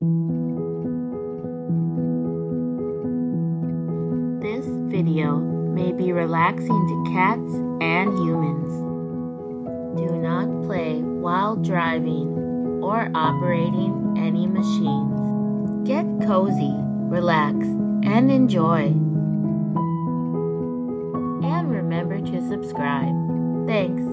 This video may be relaxing to cats and humans. Do not play while driving or operating any machines. Get cozy, relax, and enjoy. And remember to subscribe. Thanks.